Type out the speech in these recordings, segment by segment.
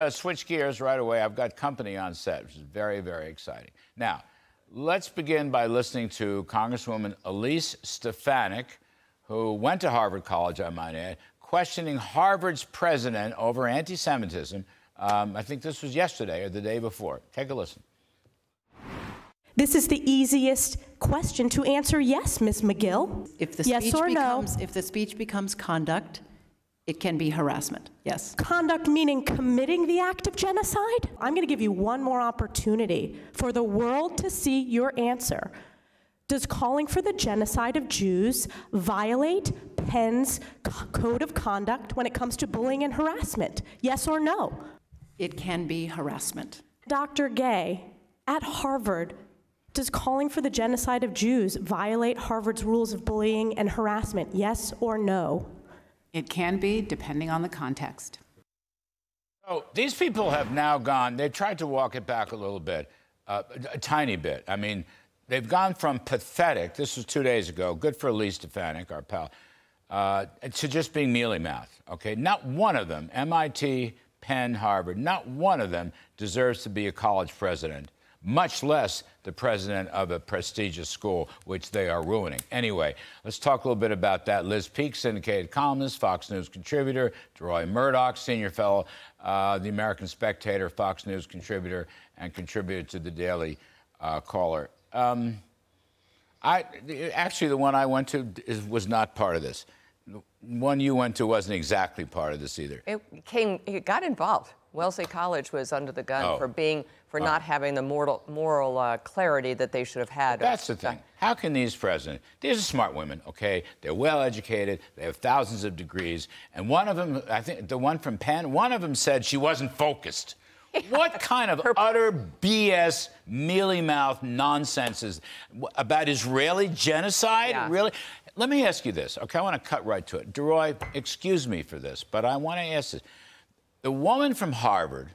Uh, switch gears right away. I've got company on set, which is very, very exciting. Now, let's begin by listening to Congresswoman Elise Stefanik, who went to Harvard College, I might add, questioning Harvard's president over anti Semitism. Um, I think this was yesterday or the day before. Take a listen. This is the easiest question to answer yes, Ms. Magill. If the yes speech or becomes, no. if the speech becomes conduct, it can be harassment. Yes. Conduct meaning committing the act of genocide? I'm going to give you one more opportunity for the world to see your answer. Does calling for the genocide of Jews violate Penn's c- code of conduct when it comes to bullying and harassment? Yes or no? It can be harassment. Dr. Gay, at Harvard, does calling for the genocide of Jews violate Harvard's rules of bullying and harassment? Yes or no? It can be, depending on the context. Oh, these people have now gone, they've tried to walk it back a little bit, uh, a, tiny bit. I mean, they've gone from pathetic, this was two days ago, good for Elise Stefanik, our pal, uh, to just being mealy mouth, okay? Not one of them, MIT, Penn, Harvard, not one of them deserves to be a college president much less the president of a prestigious school, which they are ruining. Anyway, let's talk a little bit about that. Liz Peek, syndicated columnist, Fox News contributor, Deroy Murdock, senior fellow, uh, the American Spectator, Fox News contributor, and contributor to the Daily uh, Caller. Um, I actually the one I went to is, was not part of this. The one you went to wasn't exactly part of this either. It came. It got involved. Wellesley College was under the gun Oh. for being for not having the moral, moral uh, clarity that they should have had. That's the thing. How can these presidents, these are smart women, okay? They're well educated, they have thousands of degrees, and one of them, I think the one from Penn, one of them said she wasn't focused. What kind of utter BS, mealy mouth nonsense is about Israeli genocide? Yeah. Really? Let me ask you this, okay? I want to cut right to it. Deroy, excuse me for this, but I want to ask this. The woman from Harvard,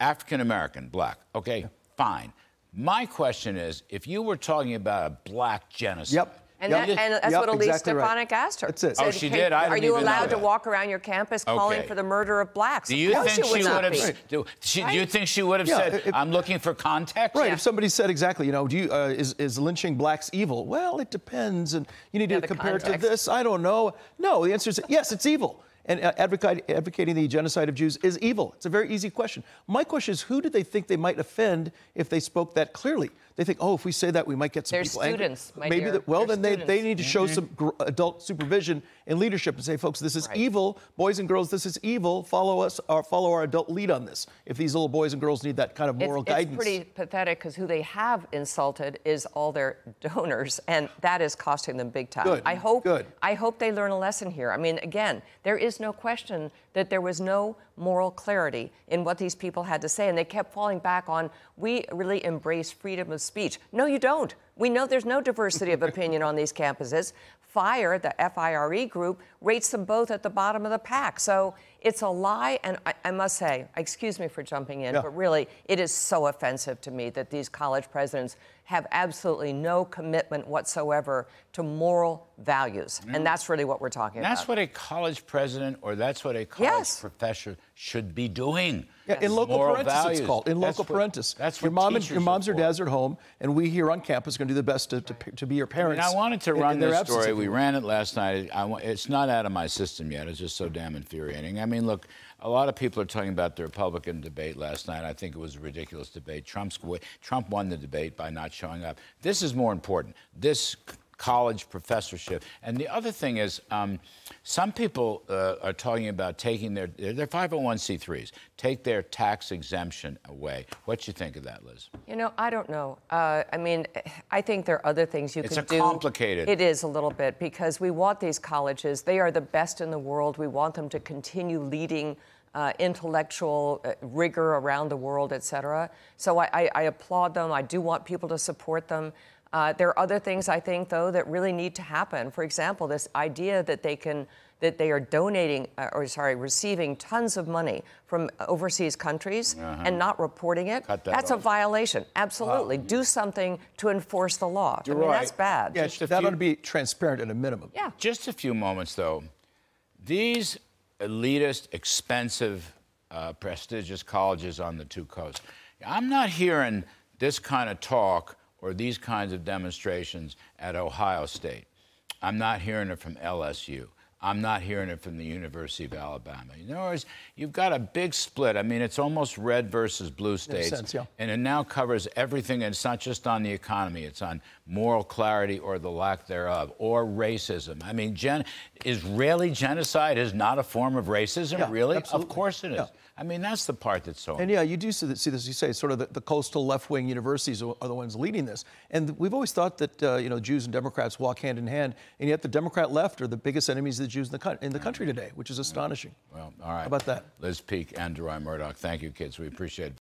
African American, black, okay, fine. My question is if you were talking about a black genocide. Yep. And, Yep. that, and that's Yep, what Elise exactly right. Stefanik asked her. That's it. Oh, she "Can- did? I Are you allowed to walk around your campus calling for the murder of blacks? Do you course think would she would have? be. Do, she, do you think she would have Yeah, said, if- "I'm looking for context"? Right. Yeah. If somebody said exactly, you know, do you, uh, is, is lynching blacks evil? Well, it depends, and you need Yeah, to the compare it to this. I don't know. No, the answer is yes, it's evil. And advocating the genocide of Jews is evil. It's a very easy question. My question is, who do they think they might offend if they spoke that clearly? They think, oh, if we say that, we might get some They're people angry. students, my Maybe dear. that, well, They're then they, they need to show mm-hmm. some gr- adult supervision and leadership and say, folks, this is Right. evil. Boys and girls, this is evil. Follow us or follow our adult lead on this. If these little boys and girls need that kind of It's, moral it's guidance. pretty pathetic because who they have insulted is all their donors, and that is costing them big time. Good, I hope. good. I hope they learn a lesson here. I mean, again, there is no question that there was no moral clarity in what these people had to say, and they kept falling back on we really embrace freedom of speech. No, you don't. We know there's no diversity of opinion on these campuses. FIRE, the FIRE group, rates them both at the bottom of the pack. So it's a lie, and I, I must say, excuse me for jumping in, Yeah. but really, it is so offensive to me that these college presidents have absolutely no commitment whatsoever to moral values. And that's really what we're talking That's about. That's what a college president or that's what a college Yes. professor should be doing. Yeah, in loco Moral parentis, values. it's called. In That's loco what- parentis. That's your what mom and your moms are or dads are at home, and we here on campus are going to do the best to, to, to be your And parents. I wanted to run in their this absence, story. We ran it last night. I, wa- it's not out of my system yet. It's just so damn infuriating. I mean, look, a lot of people are talking about the Republican debate last night. I think it was a ridiculous debate. Trump's Trump won the debate by not showing up. This is more important. This college professorship. And the other thing is, um, some people uh, are talking about taking their their 501c3s, take their tax exemption away. What do you think of that, Liz? You know, I don't know. Uh, I mean, I think there are other things you It's can a do. complicated- It is a little bit because we want these colleges. They are the best in the world. We want them to continue leading uh, intellectual uh, rigor around the world, et cetera. So I, I, I applaud them. I do want people to support them. Uh, there are other things I think, though, that really need to happen. For example, this idea that they can that they are donating, uh, or sorry, receiving tons of money from overseas countries and not reporting it. Uh-huh. Cut that that's a violation. Absolutely. Do something to enforce the law. I mean, right. that's bad. Yeah, Just that few- ought to be transparent at a minimum. Yeah. Just a few moments, though. These elitist, expensive uh, prestigious colleges on the two coasts. I'm not hearing this kind of talk or these kinds of demonstrations at Ohio State. I'm not hearing it from LSU. I'm not hearing it from the University of Alabama. In other words, you've got a big split. I mean, it's almost red versus blue states. sense, yeah. And it now covers everything. And it's not just on the economy, it's on moral clarity or the lack thereof, or racism. I mean, gen- Israeli genocide is not a form of racism, Yeah, really? absolutely. Of course it is. Yeah. I mean, that's the part that's so. And yeah, you do see this, see this you say, sort of the, the coastal left-wing universities are, are the ones leading this. And we've always thought that, uh, you know, Jews and Democrats walk hand in hand, and yet the Democrat left are the biggest enemies of the Jews in the, in the country today, which is astonishing. well, all right. How about that? Liz Peek and Deroy Murdock. Thank you, kids. We appreciate it.